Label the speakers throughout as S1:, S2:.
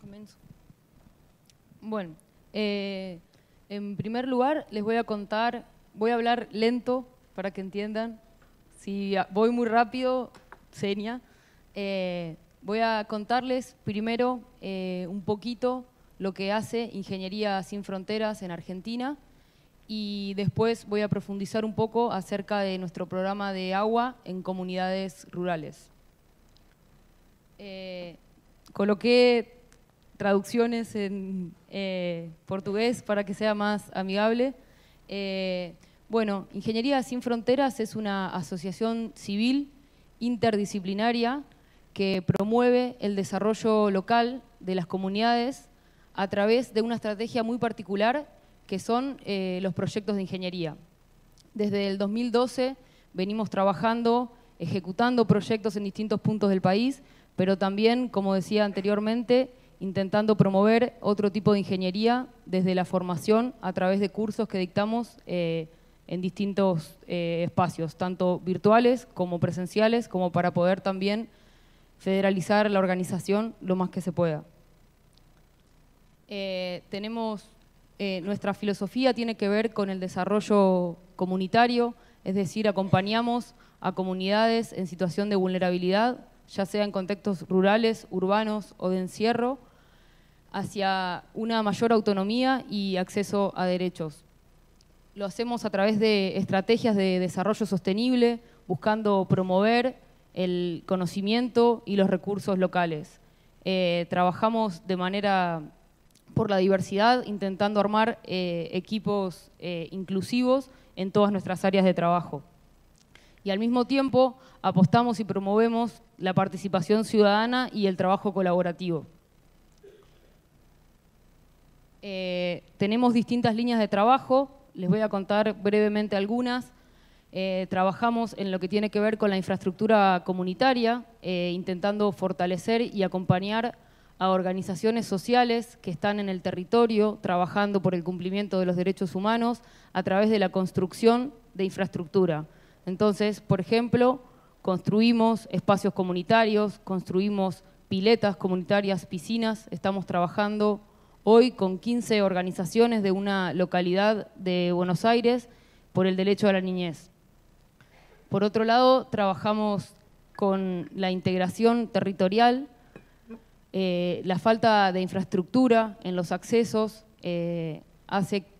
S1: Comienzo. Bueno, eh, en primer lugar les voy a contar, voy a hablar lento para que entiendan. Si voy muy rápido, seña. Eh, voy a contarles primero eh, un poquito lo que hace Ingeniería Sin Fronteras en Argentina y después voy a profundizar un poco acerca de nuestro programa de agua en comunidades rurales. Coloqué traducciones en eh, portugués para que sea más amigable. Eh, bueno, Ingeniería Sin Fronteras es una asociación civil interdisciplinaria que promueve el desarrollo local de las comunidades a través de una estrategia muy particular que son eh, los proyectos de ingeniería. Desde el 2012 venimos trabajando, ejecutando proyectos en distintos puntos del país, pero también, como decía anteriormente, intentando promover otro tipo de ingeniería desde la formación a través de cursos que dictamos eh, en distintos eh, espacios, tanto virtuales como presenciales, como para poder también federalizar la organización lo más que se pueda. Eh, tenemos, nuestra filosofía tiene que ver con el desarrollo comunitario, es decir, acompañamos a comunidades en situación de vulnerabilidad, ya sea en contextos rurales, urbanos o de encierro, hacia una mayor autonomía y acceso a derechos. Lo hacemos a través de estrategias de desarrollo sostenible, buscando promover el conocimiento y los recursos locales. Eh, trabajamos de manera por la diversidad, intentando armar eh, equipos eh, inclusivos en todas nuestras áreas de trabajo. Y al mismo tiempo apostamos y promovemos la participación ciudadana y el trabajo colaborativo. Eh, tenemos distintas líneas de trabajo, les voy a contar brevemente algunas. Eh, trabajamos en lo que tiene que ver con la infraestructura comunitaria, eh, intentando fortalecer y acompañar a organizaciones sociales que están en el territorio trabajando por el cumplimiento de los derechos humanos a través de la construcción de infraestructura. Entonces, por ejemplo, construimos espacios comunitarios, construimos piletas comunitarias, piscinas, estamos trabajando hoy con 15 organizaciones de una localidad de Buenos Aires por el derecho a la niñez. Por otro lado, trabajamos con la integración territorial, eh, la falta de infraestructura en los accesos eh,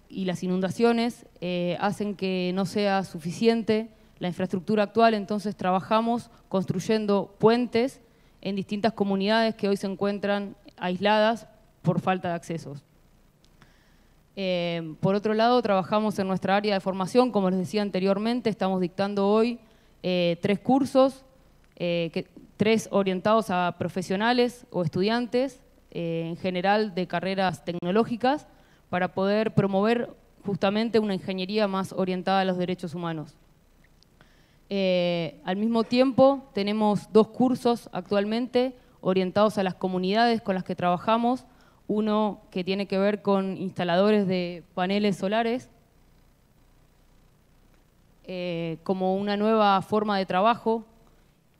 S1: y las inundaciones eh, hacen que no sea suficiente la infraestructura actual, entonces trabajamos construyendo puentes en distintas comunidades que hoy se encuentran aisladas por falta de accesos. Eh, por otro lado, trabajamos en nuestra área de formación, como les decía anteriormente, estamos dictando hoy eh, tres cursos, eh, tres orientados a profesionales o estudiantes, en general de carreras tecnológicas, para poder promover justamente una ingeniería más orientada a los derechos humanos. Al mismo tiempo, tenemos dos cursos actualmente orientados a las comunidades con las que trabajamos, uno que tiene que ver con instaladores de paneles solares, eh, como una nueva forma de trabajo.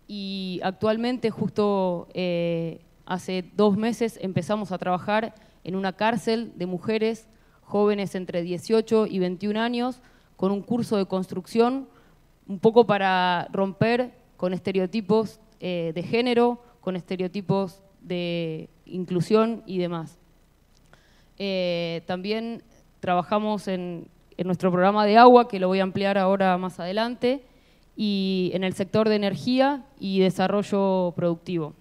S1: Y actualmente justo eh, hace dos meses empezamos a trabajar en una cárcel de mujeres jóvenes entre 18 y 21 años con un curso de construcción un poco para romper con estereotipos eh, de género, con estereotipos de inclusión y demás. Eh, también trabajamos en, nuestro programa de agua, que lo voy a ampliar ahora más adelante, y en el sector de energía y desarrollo productivo.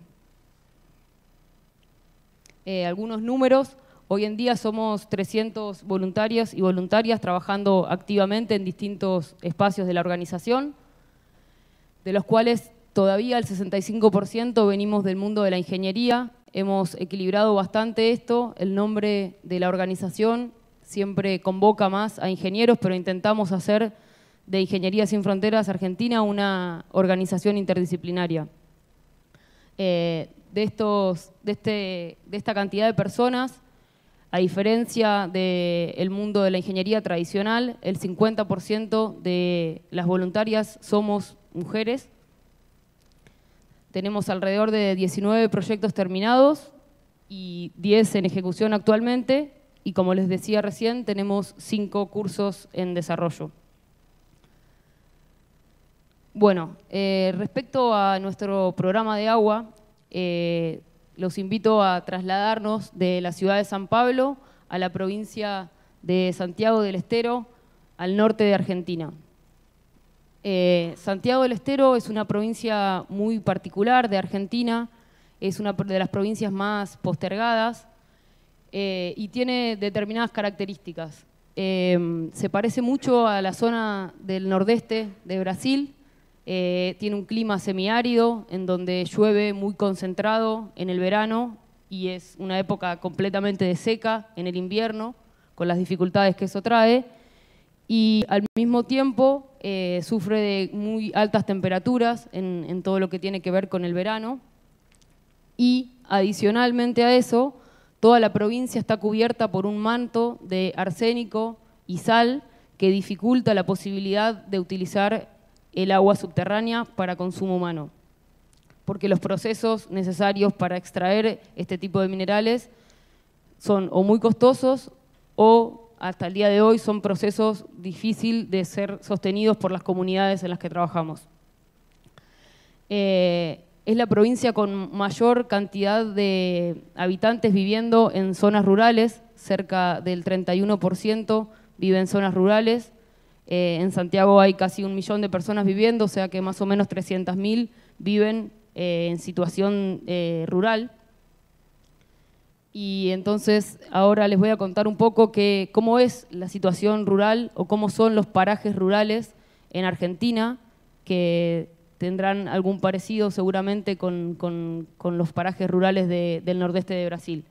S1: Eh, algunos números, hoy en día somos 300 voluntarios y voluntarias trabajando activamente en distintos espacios de la organización, de los cuales todavía el 65% venimos del mundo de la ingeniería, Hemos equilibrado bastante esto, el nombre de la organización siempre convoca más a ingenieros, pero intentamos hacer de Ingeniería Sin Fronteras Argentina una organización interdisciplinaria. Eh, de, estos, de, este, de esta cantidad de personas, a diferencia del mundo de la ingeniería tradicional, el 50% de las voluntarias somos mujeres, tenemos alrededor de 19 proyectos terminados y 10 en ejecución actualmente. Y como les decía recién, tenemos 5 cursos en desarrollo. Bueno, eh, respecto a nuestro programa de agua, eh, los invito a trasladarnos de la ciudad de San Pablo a la provincia de Santiago del Estero, al norte de Argentina. Eh, Santiago del Estero es una provincia muy particular de Argentina, es una de las provincias más postergadas y tiene determinadas características. se parece mucho a la zona del nordeste de Brasil, eh, tiene un clima semiárido en donde llueve muy concentrado en el verano y es una época completamente de seca en el invierno, con las dificultades que eso trae. Y al mismo tiempo eh, sufre de muy altas temperaturas en, en todo lo que tiene que ver con el verano. Y adicionalmente a eso, toda la provincia está cubierta por un manto de arsénico y sal que dificulta la posibilidad de utilizar el agua subterránea para consumo humano, porque los procesos necesarios para extraer este tipo de minerales son o muy costosos o hasta el día de hoy son procesos difíciles de ser sostenidos por las comunidades en las que trabajamos. Eh, es la provincia con mayor cantidad de habitantes viviendo en zonas rurales, cerca del 31% vive en zonas rurales, eh, en Santiago hay casi un millón de personas viviendo, o sea que más o menos 300.000 viven eh, en situación eh, rural. Y entonces ahora les voy a contar un poco que, cómo es la situación rural o cómo son los parajes rurales en Argentina, que tendrán algún parecido seguramente con, los parajes rurales del nordeste de Brasil.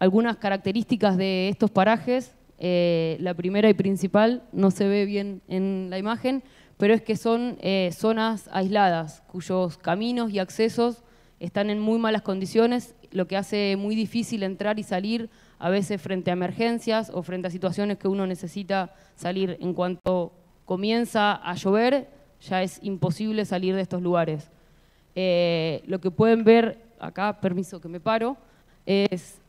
S1: algunas características de estos parajes eh, la primera y principal no se ve bien en la imagen, pero es que son eh, zonas aisladas, cuyos caminos y accesos están en muy malas condiciones, lo que hace muy difícil entrar y salir, a veces frente a emergencias o frente a situaciones que uno necesita salir. En cuanto comienza a llover, ya es imposible salir de estos lugares. Eh, lo que pueden ver, acá, permiso que me paro, es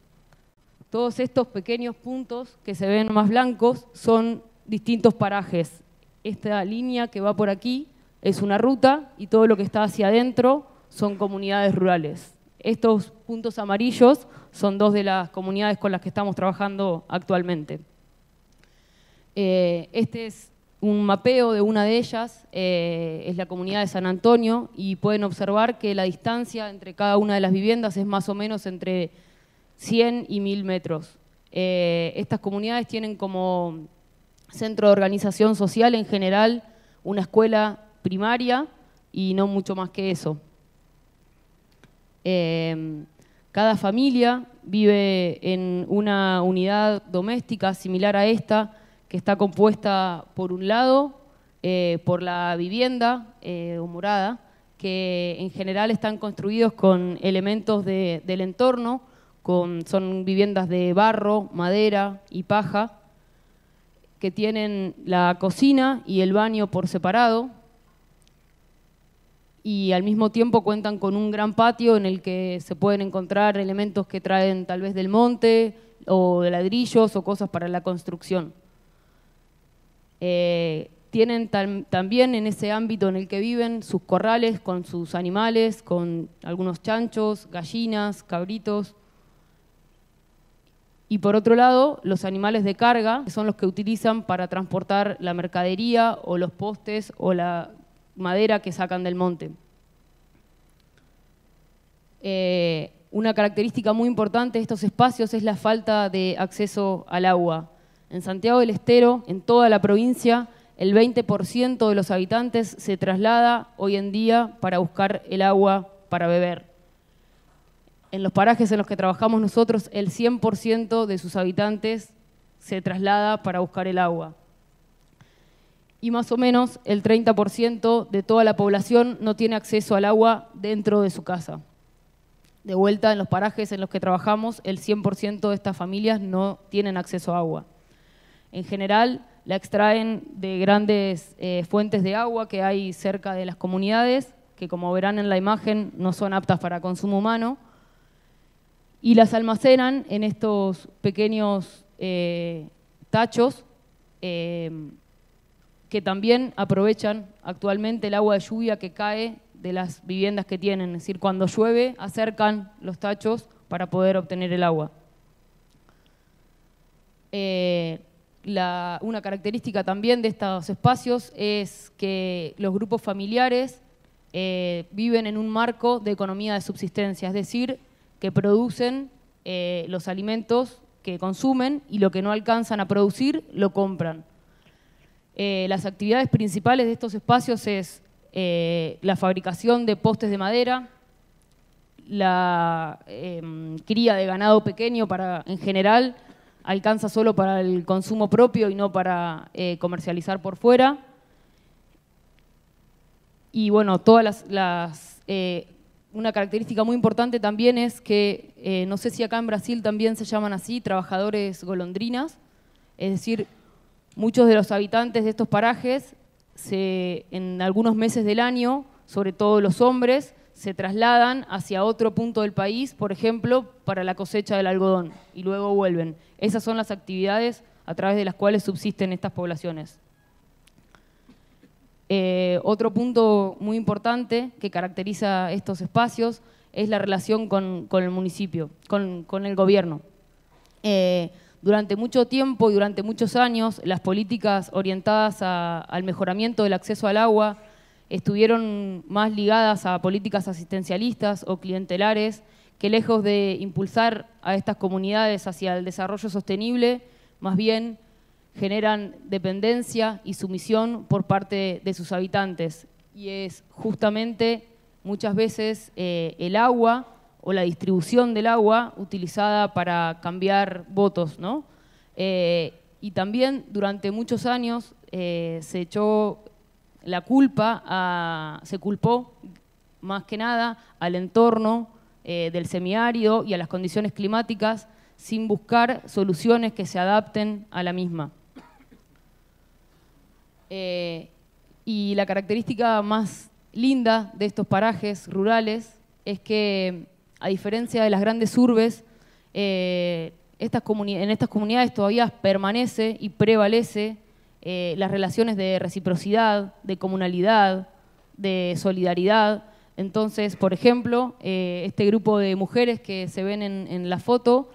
S1: todos estos pequeños puntos que se ven más blancos son distintos parajes. Esta línea que va por aquí es una ruta y todo lo que está hacia adentro son comunidades rurales. Estos puntos amarillos son dos de las comunidades con las que estamos trabajando actualmente. Eh, este es un mapeo de una de ellas, eh, es la comunidad de San Antonio, y pueden observar que la distancia entre cada una de las viviendas es más o menos entre 100 y 1000 metros. Eh, estas comunidades tienen como centro de organización social en general una escuela primaria y no mucho más que eso. Eh, cada familia vive en una unidad doméstica similar a esta, que está compuesta por un lado eh, por la vivienda o morada, que en general están construidos con elementos del entorno, son viviendas de barro, madera y paja, que tienen la cocina y el baño por separado, y al mismo tiempo cuentan con un gran patio en el que se pueden encontrar elementos que traen tal vez del monte o de ladrillos o cosas para la construcción. Eh, tienen también en ese ámbito en el que viven sus corrales con sus animales, con algunos chanchos, gallinas, cabritos, y por otro lado, los animales de carga, que son los que utilizan para transportar la mercadería o los postes o la madera que sacan del monte. Eh, una característica muy importante de estos espacios es la falta de acceso al agua. En Santiago del Estero, en toda la provincia, el 20% de los habitantes se traslada hoy en día para buscar el agua para beber en los parajes en los que trabajamos nosotros, el 100% de sus habitantes se traslada para buscar el agua. Y más o menos el 30% de toda la población no tiene acceso al agua dentro de su casa. De vuelta, en los parajes en los que trabajamos, el 100% de estas familias no tienen acceso a agua. En general, la extraen de grandes eh, fuentes de agua que hay cerca de las comunidades, que como verán en la imagen no son aptas para consumo humano, y las almacenan en estos pequeños eh, tachos eh, que también aprovechan actualmente el agua de lluvia que cae de las viviendas que tienen. Es decir, cuando llueve acercan los tachos para poder obtener el agua. Eh, una característica también de estos espacios es que los grupos familiares viven en un marco de economía de subsistencia, es decir, que producen eh, los alimentos que consumen y lo que no alcanzan a producir lo compran. Eh, las actividades principales de estos espacios es eh, la fabricación de postes de madera, la em, cría de ganado pequeño para, en general, alcanza solo para el consumo propio y no para comercializar por fuera. Y bueno, todas las, las una característica muy importante también es que, eh, no sé si acá en Brasil también se llaman así, trabajadores golondrinas, es decir, muchos de los habitantes de estos parajes, en algunos meses del año, sobre todo los hombres, se trasladan hacia otro punto del país, por ejemplo, para la cosecha del algodón, y luego vuelven. Esas son las actividades a través de las cuales subsisten estas poblaciones. Eh, otro punto muy importante que caracteriza estos espacios es la relación con, el municipio, con, el gobierno. Eh, durante mucho tiempo y durante muchos años, las políticas orientadas al mejoramiento del acceso al agua estuvieron más ligadas a políticas asistencialistas o clientelares que lejos de impulsar a estas comunidades hacia el desarrollo sostenible, más bien generan dependencia y sumisión por parte de sus habitantes. Y es justamente muchas veces eh, el agua o la distribución del agua utilizada para cambiar votos. ¿no? Eh, y también durante muchos años eh, se echó la culpa, se culpó más que nada al entorno del semiárido y a las condiciones climáticas sin buscar soluciones que se adapten a la misma. Eh, y la característica más linda de estos parajes rurales es que, a diferencia de las grandes urbes, eh, en estas comunidades todavía permanece y prevalece eh, las relaciones de reciprocidad, de comunalidad, de solidaridad. Entonces, por ejemplo, este grupo de mujeres que se ven en la foto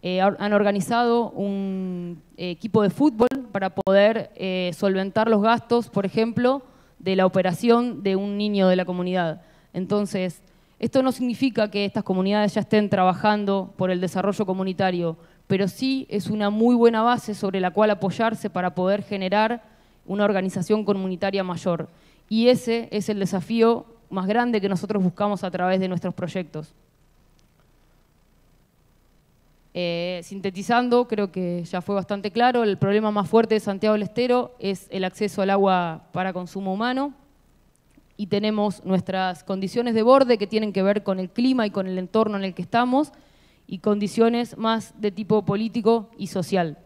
S1: eh, han organizado un equipo de fútbol para poder eh, solventar los gastos, por ejemplo, de la operación de un niño de la comunidad. Entonces, esto no significa que estas comunidades ya estén trabajando por el desarrollo comunitario, pero sí es una muy buena base sobre la cual apoyarse para poder generar una organización comunitaria mayor. Y ese es el desafío más grande que nosotros buscamos a través de nuestros proyectos. Eh, sintetizando, creo que ya fue bastante claro, el problema más fuerte de Santiago del Estero es el acceso al agua para consumo humano y tenemos nuestras condiciones de borde que tienen que ver con el clima y con el entorno en el que estamos y condiciones más de tipo político y social.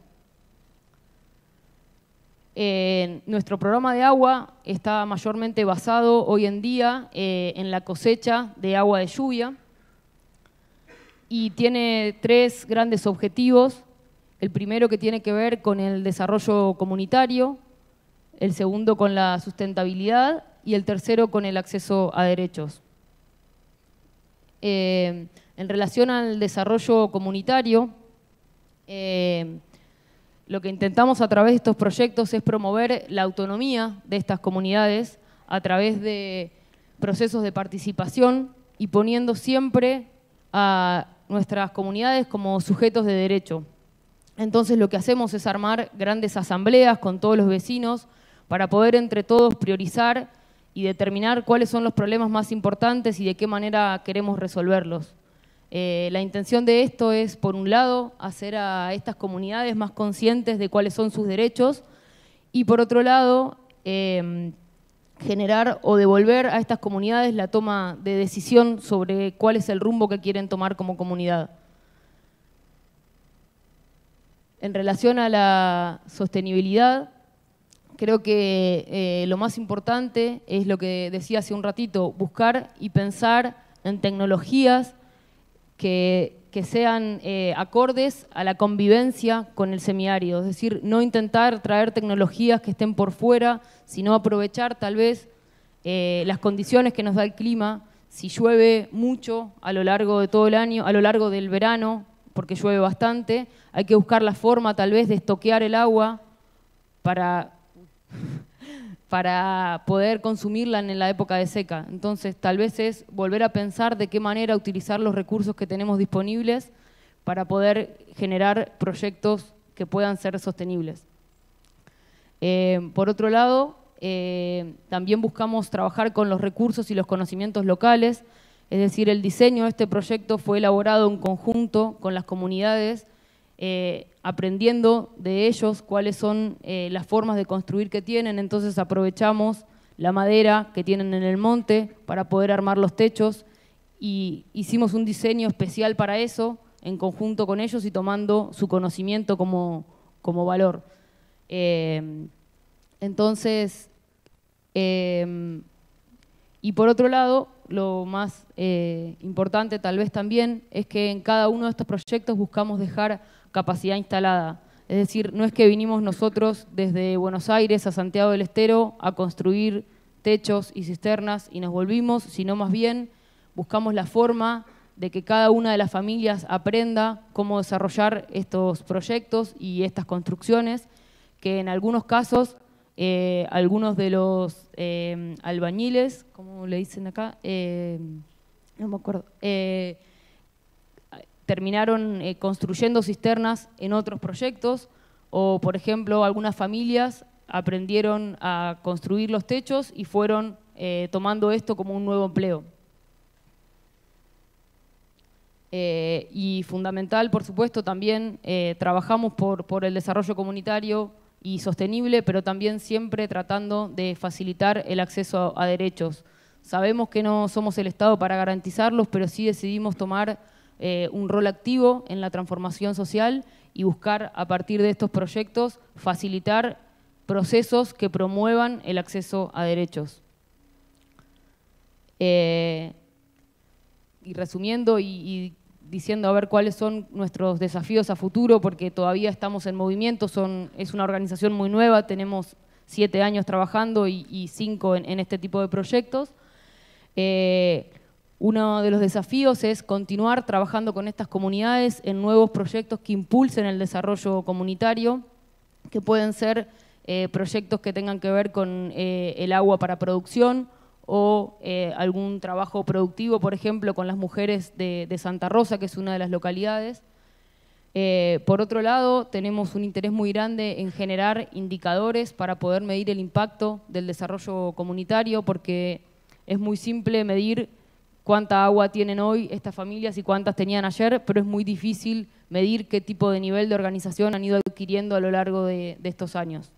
S1: nuestro programa de agua está mayormente basado hoy en día eh, en la cosecha de agua de lluvia, y tiene tres grandes objetivos. El primero que tiene que ver con el desarrollo comunitario, el segundo con la sustentabilidad y el tercero con el acceso a derechos. Eh, en relación al desarrollo comunitario, eh, lo que intentamos a través de estos proyectos es promover la autonomía de estas comunidades a través de procesos de participación y poniendo siempre a nuestras comunidades como sujetos de derecho. Entonces lo que hacemos es armar grandes asambleas con todos los vecinos para poder entre todos priorizar y determinar cuáles son los problemas más importantes y de qué manera queremos resolverlos. Eh, la intención de esto es, por un lado, hacer a estas comunidades más conscientes de cuáles son sus derechos y, por otro lado, eh, generar o devolver a estas comunidades la toma de decisión sobre cuál es el rumbo que quieren tomar como comunidad. En relación a la sostenibilidad, creo que eh, lo más importante es lo que decía hace un ratito, buscar y pensar en tecnologías que que sean eh, acordes a la convivencia con el semiárido, es decir, no intentar traer tecnologías que estén por fuera, sino aprovechar tal vez eh, las condiciones que nos da el clima. Si llueve mucho a lo largo de todo el año, a lo largo del verano, porque llueve bastante, hay que buscar la forma tal vez de estoquear el agua para, para poder consumirla en la época de seca. Entonces, tal vez es volver a pensar de qué manera utilizar los recursos que tenemos disponibles para poder generar proyectos que puedan ser sostenibles. Eh, por otro lado, eh, también buscamos trabajar con los recursos y los conocimientos locales, es decir, el diseño de este proyecto fue elaborado en conjunto con las comunidades, eh, aprendiendo de ellos cuáles son eh, las formas de construir que tienen, entonces aprovechamos la madera que tienen en el monte para poder armar los techos y hicimos un diseño especial para eso en conjunto con ellos y tomando su conocimiento como, como valor. entonces, Em, y por otro lado, lo más eh, importante tal vez también es que en cada uno de estos proyectos buscamos dejar capacidad instalada. Es decir, no es que vinimos nosotros desde Buenos Aires a Santiago del Estero a construir techos y cisternas y nos volvimos, sino más bien buscamos la forma de que cada una de las familias aprenda cómo desarrollar estos proyectos y estas construcciones, que en algunos casos eh, algunos de los eh, albañiles, como le dicen acá, eh, no me acuerdo, terminaron construyendo cisternas en otros proyectos, o por ejemplo algunas familias aprendieron a construir los techos y fueron tomando esto como un nuevo empleo. y fundamental, por supuesto, también trabajamos por, por el desarrollo comunitario, y sostenible, pero también siempre tratando de facilitar el acceso a, derechos. Sabemos que no somos el Estado para garantizarlos, pero sí decidimos tomar eh, un rol activo en la transformación social y buscar a partir de estos proyectos facilitar procesos que promuevan el acceso a derechos. Eh, y resumiendo y diciendo a ver cuáles son nuestros desafíos a futuro, porque todavía estamos en movimiento, son, es una organización muy nueva, tenemos siete años trabajando y, cinco en, este tipo de proyectos. Eh, uno de los desafíos es continuar trabajando con estas comunidades en nuevos proyectos que impulsen el desarrollo comunitario, que pueden ser eh, proyectos que tengan que ver con eh, el agua para producción, o eh, algún trabajo productivo, por ejemplo, con las mujeres de, Santa Rosa, que es una de las localidades. Por otro lado, tenemos un interés muy grande en generar indicadores para poder medir el impacto del desarrollo comunitario, porque es muy simple medir cuánta agua tienen hoy estas familias y cuántas tenían ayer, pero es muy difícil medir qué tipo de nivel de organización han ido adquiriendo a lo largo de estos años.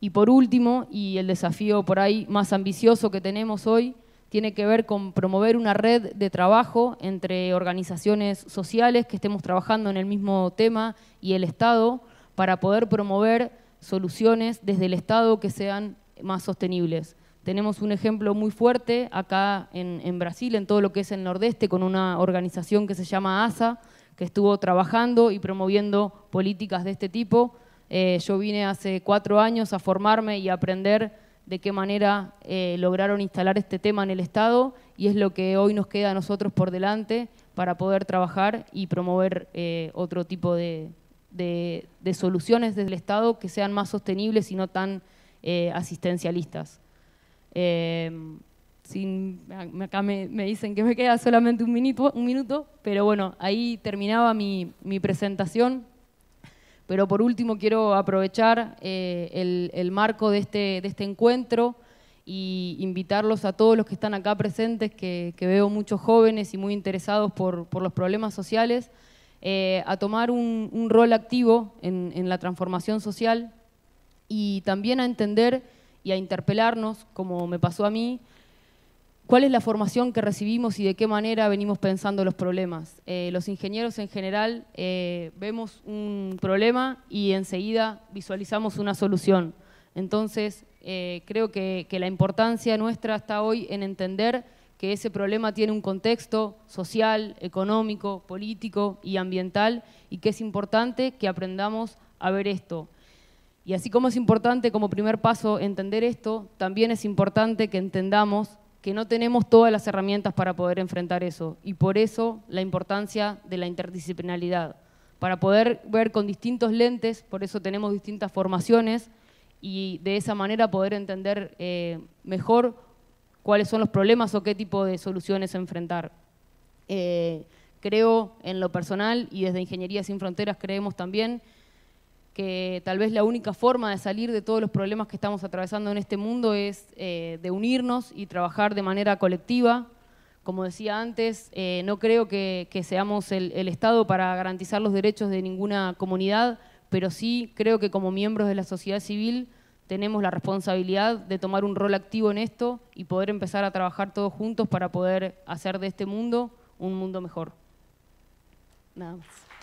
S1: Y por último, y el desafío por ahí más ambicioso que tenemos hoy, tiene que ver con promover una red de trabajo entre organizaciones sociales que estemos trabajando en el mismo tema y el Estado para poder promover soluciones desde el Estado que sean más sostenibles. Tenemos un ejemplo muy fuerte acá en, Brasil, en todo lo que es el Nordeste, con una organización que se llama ASA, que estuvo trabajando y promoviendo políticas de este tipo eh, yo vine hace cuatro años a formarme y aprender de qué manera eh, lograron instalar este tema en el Estado y es lo que hoy nos queda a nosotros por delante para poder trabajar y promover eh, otro tipo de, soluciones desde el Estado que sean más sostenibles y no tan asistencialistas. Acá me, dicen que me queda solamente un minuto, un minuto, pero bueno, ahí terminaba mi presentación. Pero por último quiero aprovechar eh, el, marco de este, de este encuentro y invitarlos a todos los que están acá presentes, que, veo muchos jóvenes y muy interesados por, los problemas sociales, eh, a tomar un, rol activo en, en, la transformación social y también a entender y a interpelarnos, como me pasó a mí, ¿Cuál es la formación que recibimos y de qué manera venimos pensando los problemas? Eh, los ingenieros en general eh, vemos un problema y enseguida visualizamos una solución. Entonces, eh, creo que, la importancia nuestra está hoy en entender que ese problema tiene un contexto social, económico, político y ambiental y que es importante que aprendamos a ver esto. Y así como es importante como primer paso entender esto, también es importante que entendamos que no tenemos todas las herramientas para poder enfrentar eso y por eso la importancia de la interdisciplinaridad, para poder ver con distintos lentes, por eso tenemos distintas formaciones y de esa manera poder entender eh, mejor cuáles son los problemas o qué tipo de soluciones enfrentar. Eh, creo en lo personal y desde Ingeniería Sin Fronteras creemos también que tal vez la única forma de salir de todos los problemas que estamos atravesando en este mundo es eh, de unirnos y trabajar de manera colectiva. Como decía antes, eh, no creo que, seamos el, el, Estado para garantizar los derechos de ninguna comunidad, pero sí creo que como miembros de la sociedad civil tenemos la responsabilidad de tomar un rol activo en esto y poder empezar a trabajar todos juntos para poder hacer de este mundo un mundo mejor. Nada más.